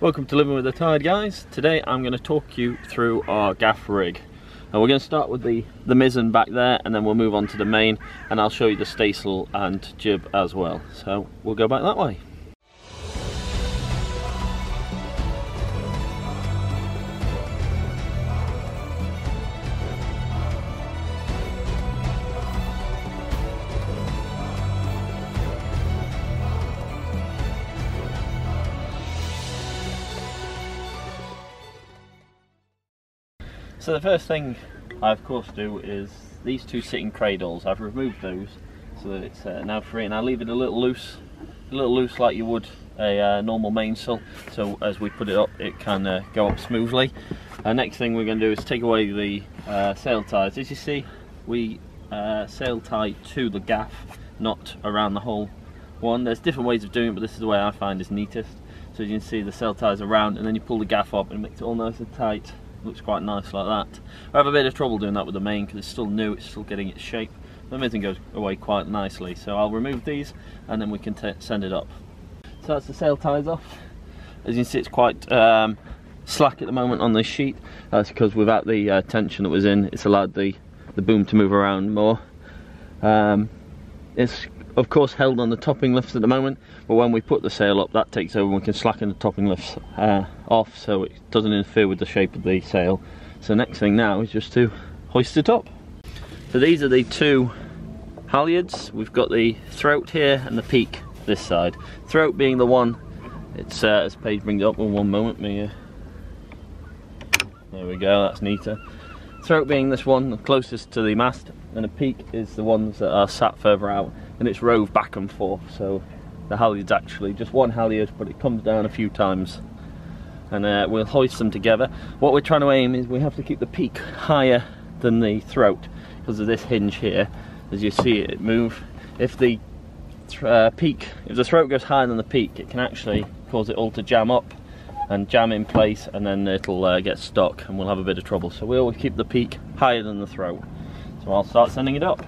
Welcome to Living with the Tide guys. Today I'm going to talk you through our gaff rig. And we're going to start with the, the mizzen back there and then we'll move on to the main and I'll show you the staysail and jib as well. So we'll go back that way. So the first thing I of course do is these two sitting cradles, I've removed those so that it's uh, now free and I leave it a little loose, a little loose like you would a uh, normal mainsail so as we put it up it can uh, go up smoothly. Uh, next thing we're going to do is take away the uh, sail ties. As you see we uh, sail tie to the gaff not around the whole one. There's different ways of doing it but this is the way I find is neatest. So you can see the sail ties around and then you pull the gaff up and it makes it all nice and tight looks quite nice like that. I have a bit of trouble doing that with the main because it's still new, it's still getting its shape. The mizzen goes away quite nicely, so I'll remove these and then we can send it up. So that's the sail ties off. As you can see it's quite um, slack at the moment on this sheet. That's because without the uh, tension that was in, it's allowed the, the boom to move around more. Um, it's of course held on the topping lifts at the moment but when we put the sail up that takes over and we can slacken the topping lifts uh, off so it doesn't interfere with the shape of the sail. So next thing now is just to hoist it up. So these are the two halyards. We've got the throat here and the peak this side. Throat being the one it's uh, as Paige brings it up in one moment me uh, there we go that's neater. Throat being this one the closest to the mast and the peak is the ones that are sat further out and it's rove back and forth. So the halyard's actually just one halyard but it comes down a few times and uh, we'll hoist them together. What we're trying to aim is we have to keep the peak higher than the throat because of this hinge here. As you see it move if the uh, peak if the throat goes higher than the peak it can actually cause it all to jam up and jam in place and then it'll uh, get stuck and we'll have a bit of trouble. So we always keep the peak higher than the throat. So I'll start sending it up.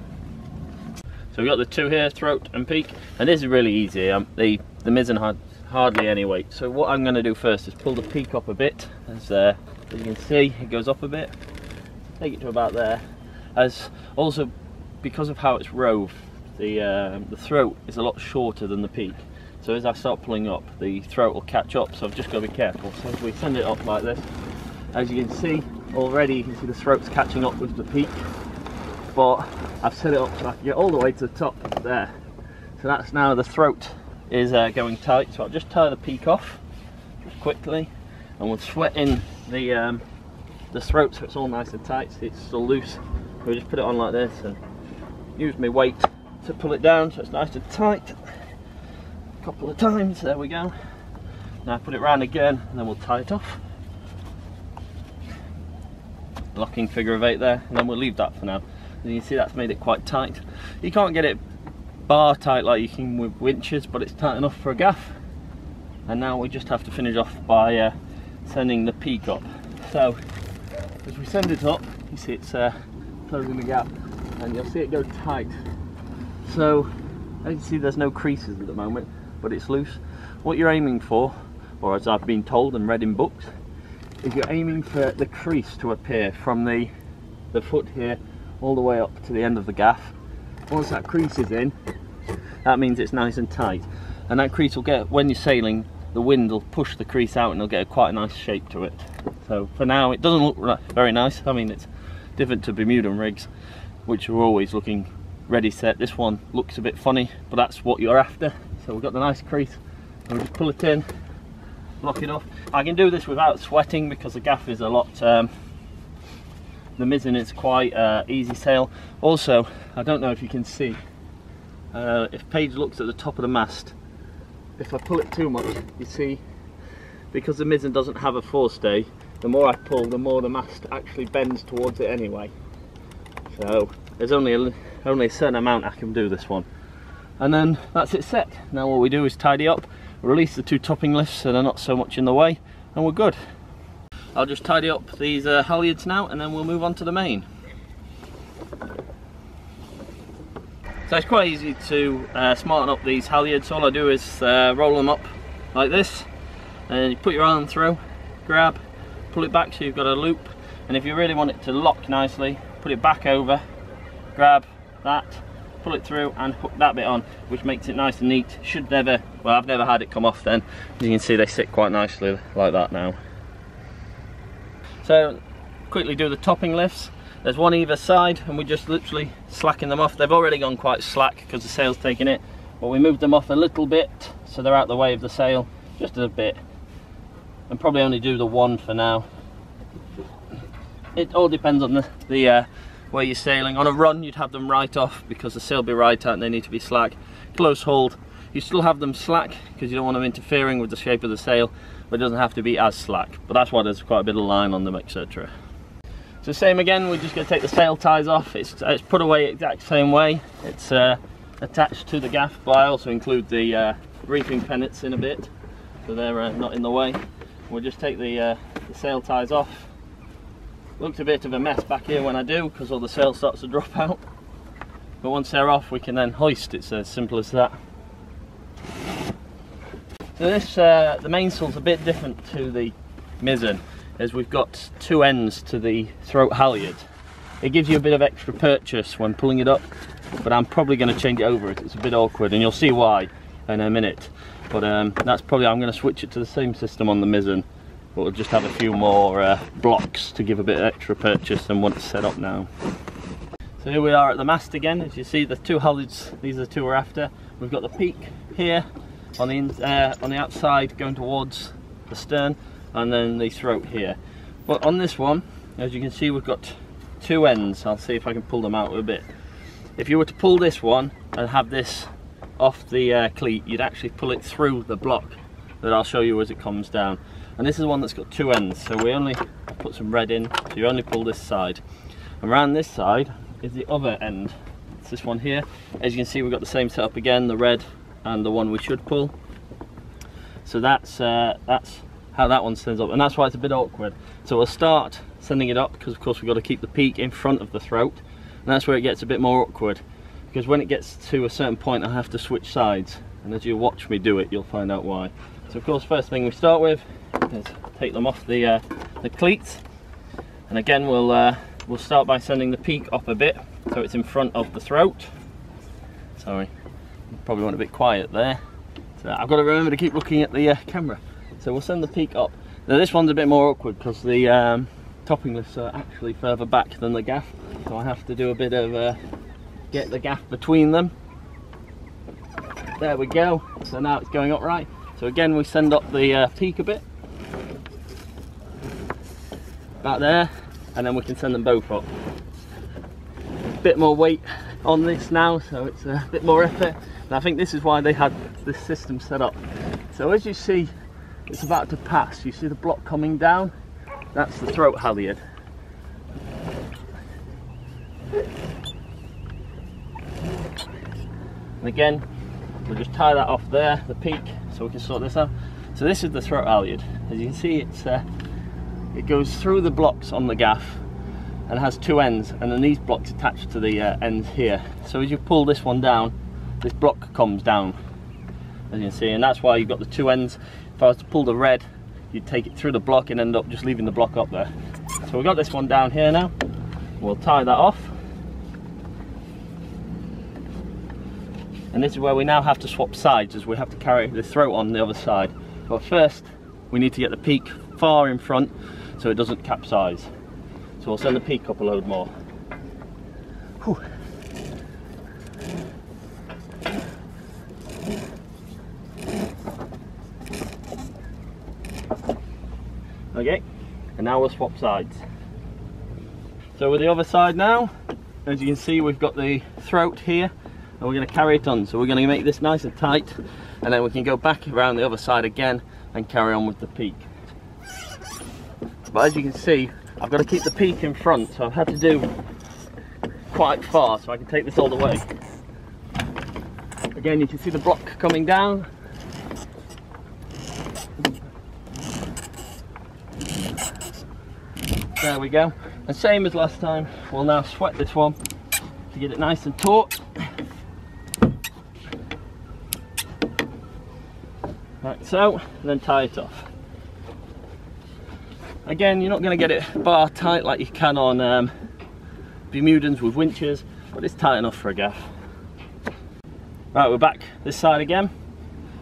So we've got the two here, throat and peak, and this is really easy. Um, the, the mizzen had hardly any weight. So what I'm going to do first is pull the peak up a bit, as, uh, as you can see, it goes up a bit. Take it to about there. As also, because of how it's rove, the, uh, the throat is a lot shorter than the peak. So as I start pulling up, the throat will catch up, so I've just got to be careful. So as we send it up like this, as you can see, already you can see the throat's catching up with the peak but I've set it up so I can get all the way to the top there. So that's now the throat is uh, going tight, so I'll just tie the peak off just quickly and we'll sweat in the um, the throat so it's all nice and tight, so it's still loose. We'll just put it on like this and use my weight to pull it down so it's nice and tight. A couple of times, there we go. Now put it round again and then we'll tie it off. Locking figure of eight there and then we'll leave that for now and you see that's made it quite tight. You can't get it bar tight like you can with winches, but it's tight enough for a gaff. And now we just have to finish off by uh, sending the peak up. So as we send it up, you see it's uh, closing the gap, and you'll see it go tight. So as you see, there's no creases at the moment, but it's loose. What you're aiming for, or as I've been told and read in books, is you're aiming for the crease to appear from the the foot here all the way up to the end of the gaff. Once that crease is in, that means it's nice and tight. And that crease will get, when you're sailing, the wind will push the crease out and it'll get a quite a nice shape to it. So for now, it doesn't look very nice. I mean, it's different to Bermudan rigs, which are always looking ready set. This one looks a bit funny, but that's what you're after. So we've got the nice crease, and we just pull it in, lock it off. I can do this without sweating because the gaff is a lot um, the mizzen is quite uh, easy sail. Also, I don't know if you can see, uh, if Paige looks at the top of the mast, if I pull it too much, you see, because the mizzen doesn't have a forestay, the more I pull, the more the mast actually bends towards it anyway. So there's only a, only a certain amount I can do this one. And then that's it set. Now what we do is tidy up, release the two topping lifts so they're not so much in the way, and we're good. I'll just tidy up these uh, halyards now and then we'll move on to the main. So it's quite easy to uh, smarten up these halyards. All I do is uh, roll them up like this and you put your arm through, grab, pull it back so you've got a loop, and if you really want it to lock nicely, put it back over, grab that, pull it through and hook that bit on, which makes it nice and neat. Should never, well I've never had it come off then. As you can see they sit quite nicely like that now. So quickly do the topping lifts. There's one either side and we just literally slacking them off. They've already gone quite slack because the sail's taking it, but we moved them off a little bit so they're out the way of the sail, just a bit. And probably only do the one for now. It all depends on the, the uh, where you're sailing. On a run you'd have them right off because the sail will be right out and they need to be slack. Close hold, you still have them slack because you don't want them interfering with the shape of the sail, but it doesn't have to be as slack. But that's why there's quite a bit of line on them, etc. So same again, we're just going to take the sail ties off. It's, it's put away exact same way. It's uh, attached to the gaff, but I also include the uh, reefing pennants in a bit, so they're uh, not in the way. We'll just take the, uh, the sail ties off. Looks a bit of a mess back here when I do, because all the sail starts to drop out. But once they're off, we can then hoist. It's as simple as that. This, uh, the mainsail's a bit different to the mizzen as we've got two ends to the throat halyard. It gives you a bit of extra purchase when pulling it up, but I'm probably going to change it over. It's a bit awkward, and you'll see why in a minute. But um, that's probably, I'm going to switch it to the same system on the mizzen, but we'll just have a few more uh, blocks to give a bit of extra purchase than what's set up now. So here we are at the mast again. As you see, the two halyards, these are the two we're after. We've got the peak here on the, uh, on the outside going towards the stern and then the throat here. But on this one, as you can see, we've got two ends. I'll see if I can pull them out a bit. If you were to pull this one and have this off the uh, cleat, you'd actually pull it through the block that I'll show you as it comes down. And this is one that's got two ends, so we only put some red in, so you only pull this side. And around this side is the other end. It's this one here. As you can see, we've got the same setup again, the red and the one we should pull. So that's uh, that's how that one stands up. And that's why it's a bit awkward. So we'll start sending it up because of course we've got to keep the peak in front of the throat. And that's where it gets a bit more awkward. Because when it gets to a certain point I have to switch sides. And as you watch me do it you'll find out why. So of course first thing we start with is take them off the uh, the cleats. And again we'll uh, we'll start by sending the peak up a bit so it's in front of the throat. Sorry probably want a bit quiet there so I've got to remember to keep looking at the uh, camera so we'll send the peak up. Now this one's a bit more awkward because the um, topping lifts are actually further back than the gaff. So I have to do a bit of uh, get the gaff between them. There we go. So now it's going up right. So again we send up the uh, peak a bit. About there. And then we can send them both up. Bit more weight on this now so it's a bit more effort. And I think this is why they had this system set up. So as you see it's about to pass. You see the block coming down? That's the throat halyard. And again, we'll just tie that off there, the peak, so we can sort this out. So this is the throat halyard. As you can see, it's uh, it goes through the blocks on the gaff and has two ends, and then these blocks attached to the uh, ends here. So as you pull this one down, this block comes down, as you can see, and that's why you've got the two ends if I was to pull the red, you'd take it through the block and end up just leaving the block up there. So we've got this one down here now. We'll tie that off. And this is where we now have to swap sides as we have to carry the throat on the other side. But first, we need to get the peak far in front so it doesn't capsize. So we'll send the peak up a load more. Whew. Okay, and now we'll swap sides. So with the other side now, as you can see we've got the throat here and we're going to carry it on. So we're going to make this nice and tight and then we can go back around the other side again and carry on with the peak. But as you can see, I've got to keep the peak in front, so I've had to do quite far so I can take this all the way. Again, you can see the block coming down There we go. And same as last time, we'll now sweat this one to get it nice and taut. Like so, and then tie it off. Again, you're not going to get it bar tight like you can on um, Bermudans with winches, but it's tight enough for a gaff. Right, we're back this side again,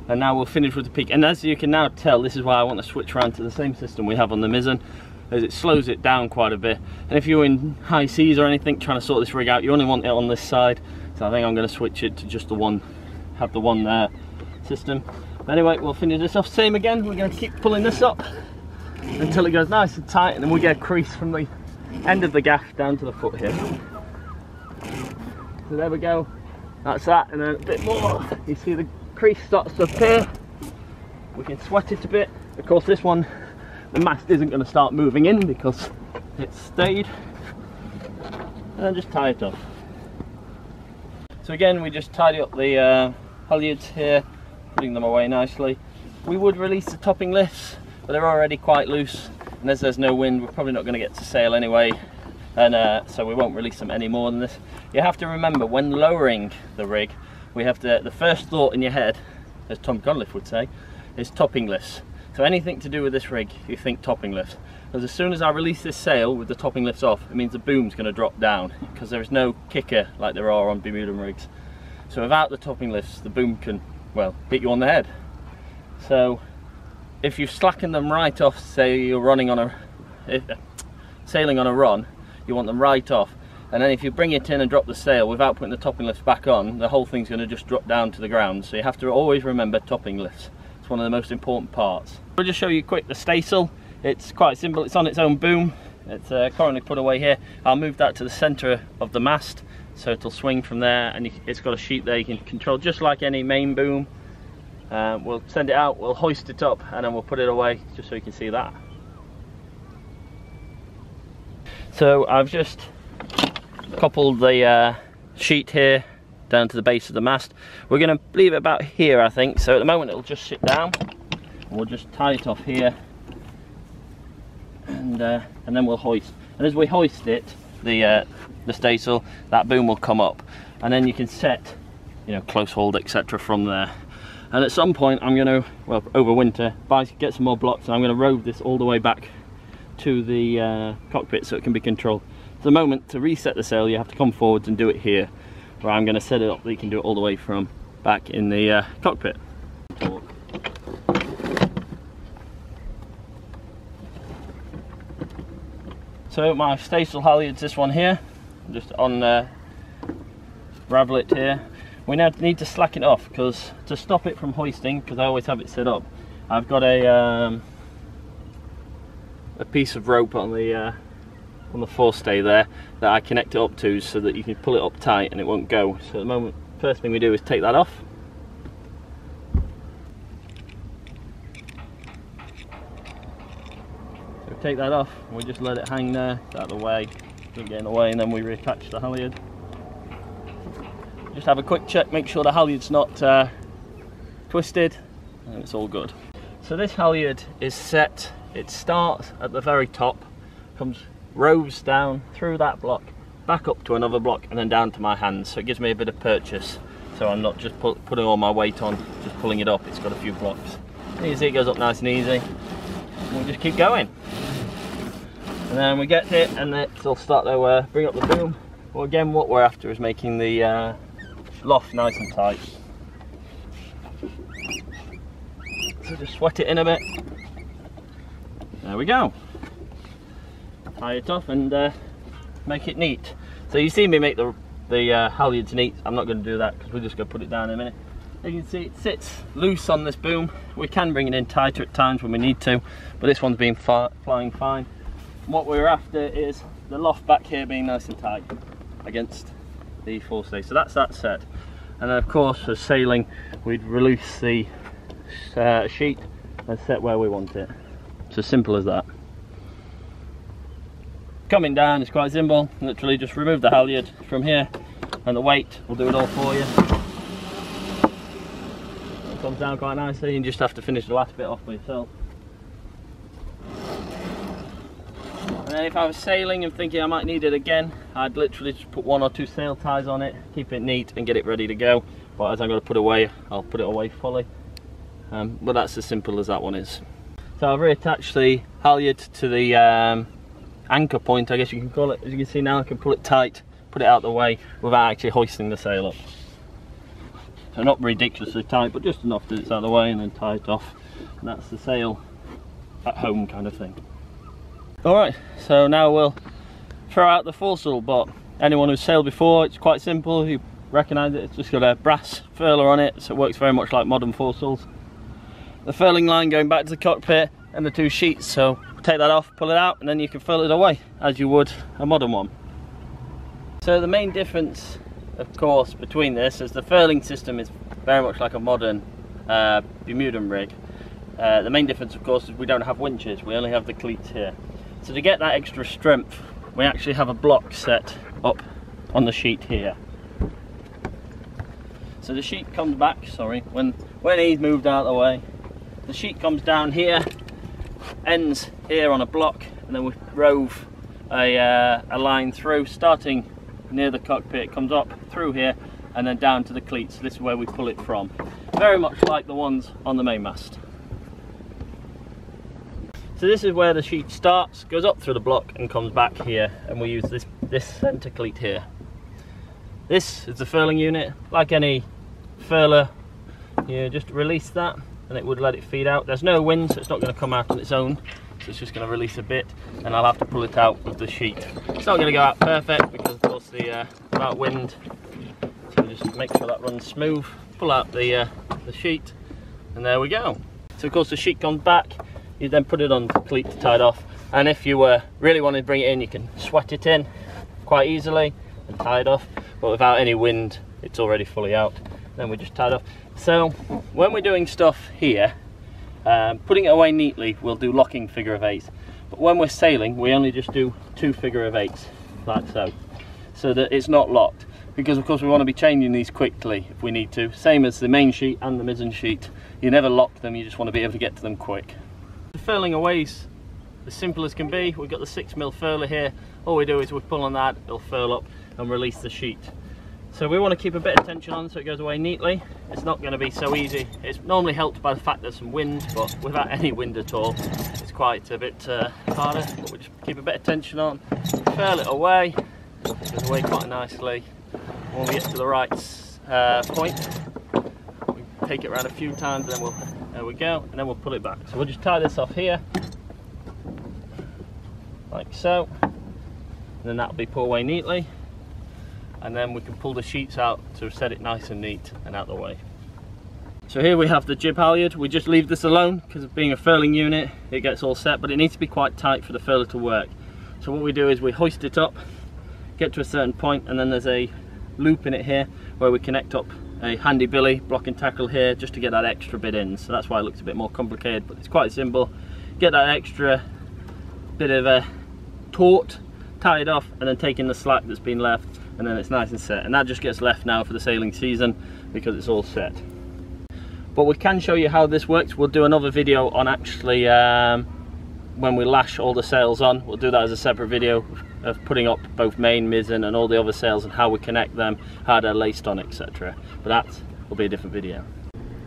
and now we'll finish with the peak. And as you can now tell, this is why I want to switch around to the same system we have on the mizzen, as it slows it down quite a bit. And if you're in high seas or anything, trying to sort this rig out, you only want it on this side. So I think I'm going to switch it to just the one, have the one there system. But anyway, we'll finish this off. Same again, we're going to keep pulling this up until it goes nice and tight, and then we get a crease from the end of the gaff down to the foot here. So there we go. That's that, and then a bit more. You see the crease starts to appear. We can sweat it a bit. Of course, this one, the mast isn't going to start moving in because it's stayed. And just tie it off. So again, we just tidy up the uh, halyards here, putting them away nicely. We would release the topping lifts, but they're already quite loose. And as there's no wind, we're probably not going to get to sail anyway. And uh, so we won't release them any more than this. You have to remember, when lowering the rig, we have to, the first thought in your head, as Tom Cunliffe would say, is topping lifts. So anything to do with this rig, you think topping lifts. Because as soon as I release this sail with the topping lifts off, it means the boom's going to drop down because there is no kicker like there are on Bermudan rigs. So without the topping lifts, the boom can, well, hit you on the head. So if you slacken them right off, say you're running on a, if, sailing on a run, you want them right off. And then if you bring it in and drop the sail without putting the topping lifts back on, the whole thing's going to just drop down to the ground. So you have to always remember topping lifts. One of the most important parts. I'll just show you quick the staysail. It's quite simple, it's on its own boom. It's uh, currently put away here. I'll move that to the center of the mast so it'll swing from there and it's got a sheet there you can control just like any main boom. Um, we'll send it out, we'll hoist it up and then we'll put it away just so you can see that. So I've just coupled the uh, sheet here down to the base of the mast. We're going to leave it about here I think, so at the moment it'll just sit down. We'll just tie it off here and uh, and then we'll hoist. And as we hoist it, the uh, the staysail, that boom will come up, and then you can set, you know, close hold, etc. from there. And at some point, I'm going to, well, over winter, buy get some more blocks, and I'm going to rove this all the way back to the uh, cockpit so it can be controlled. At the moment, to reset the sail, you have to come forwards and do it here, where I'm going to set it up that you can do it all the way from back in the uh, cockpit. So my staysail halyard's this one here, just on the ravel it here. We now need to slacken it off because to stop it from hoisting, because I always have it set up, I've got a um, a piece of rope on the uh, on the forestay there that I connect it up to so that you can pull it up tight and it won't go. So at the moment, first thing we do is take that off. So take that off we just let it hang there out of the way doesn't get in the way and then we reattach the halyard just have a quick check make sure the halyard's not uh, twisted and it's all good so this halyard is set it starts at the very top comes rows down through that block back up to another block and then down to my hands. So it gives me a bit of purchase. So I'm not just put, putting all my weight on just pulling it up. It's got a few blocks. You see it goes up nice and easy. We'll just keep going. And then we get it and it'll start to uh, bring up the boom. Well again what we're after is making the uh, loft nice and tight. So just sweat it in a bit. There we go tie it off and uh, make it neat so you see me make the the uh, halyards neat I'm not going to do that because we're just going to put it down in a minute you can see it sits loose on this boom we can bring it in tighter at times when we need to but this one's been flying fine what we're after is the loft back here being nice and tight against the forestay. So that's that set. And then of course for sailing, we'd release the uh, sheet and set where we want it. It's as simple as that. Coming down is quite simple. Literally just remove the halyard from here and the weight will do it all for you. It comes down quite nicely. You just have to finish the last bit off by yourself. And then if I was sailing and thinking I might need it again, I'd literally just put one or two sail ties on it, keep it neat and get it ready to go. But as I'm going to put away, I'll put it away fully. Um, but that's as simple as that one is. So I've reattached the halyard to the um, anchor point, I guess you can call it. As you can see now, I can pull it tight, put it out the way without actually hoisting the sail up. So not ridiculously tight, but just enough that it's out of the way and then tie it off. And that's the sail at home kind of thing. All right, so now we'll throw out the foresail, but anyone who's sailed before, it's quite simple. You recognise it, it's just got a brass furler on it, so it works very much like modern foresails. The furling line going back to the cockpit and the two sheets, so take that off, pull it out, and then you can furl it away as you would a modern one. So the main difference, of course, between this is the furling system is very much like a modern uh, Bermudan rig. Uh, the main difference, of course, is we don't have winches, we only have the cleats here. So to get that extra strength, we actually have a block set up on the sheet here. So the sheet comes back, sorry, when, when he's moved out of the way, the sheet comes down here, ends here on a block, and then we rove a, uh, a line through, starting near the cockpit, comes up through here, and then down to the cleats. This is where we pull it from. Very much like the ones on the mainmast. So this is where the sheet starts, goes up through the block and comes back here and we use this, this centre cleat here. This is the furling unit, like any furler, you just release that and it would let it feed out. There's no wind so it's not going to come out on its own, so it's just going to release a bit and I'll have to pull it out with the sheet. It's not going to go out perfect because of course the uh, about wind, so just make sure that runs smooth, pull out the, uh, the sheet and there we go. So of course the sheet comes back, you then put it on the cleat to tie it off and if you uh, really want to bring it in you can sweat it in quite easily and tie it off but without any wind it's already fully out then we just tie it off so when we're doing stuff here um, putting it away neatly we'll do locking figure of eights but when we're sailing we only just do two figure of eights like so so that it's not locked because of course we want to be changing these quickly if we need to same as the main sheet and the mizzen sheet you never lock them you just want to be able to get to them quick the furling away is as simple as can be. We've got the 6mm furler here. All we do is we pull on that, it'll furl up and release the sheet. So we want to keep a bit of tension on so it goes away neatly. It's not going to be so easy. It's normally helped by the fact there's some wind, but without any wind at all, it's quite a bit uh, harder. But we just keep a bit of tension on, furl it away, it goes away quite nicely. When we get to the right uh, point, we take it around a few times and then we'll there we go, and then we'll pull it back. So we'll just tie this off here, like so. And then that'll be pulled away neatly. And then we can pull the sheets out to set it nice and neat and out the way. So here we have the jib halyard. We just leave this alone because being a furling unit, it gets all set, but it needs to be quite tight for the furler to work. So what we do is we hoist it up, get to a certain point, and then there's a loop in it here where we connect up a handy billy block and tackle here just to get that extra bit in so that's why it looks a bit more complicated but it's quite simple get that extra bit of a taut tie it off and then take in the slack that's been left and then it's nice and set and that just gets left now for the sailing season because it's all set but we can show you how this works we'll do another video on actually um, when we lash all the sails on we'll do that as a separate video of putting up both main, mizzen and all the other sails and how we connect them, how they're laced on etc. But that will be a different video.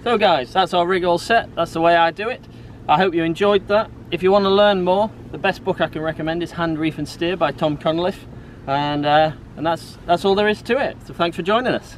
So guys, that's our rig all set. That's the way I do it. I hope you enjoyed that. If you want to learn more, the best book I can recommend is Hand Reef and Steer by Tom Cunliffe. And, uh, and that's, that's all there is to it. So thanks for joining us.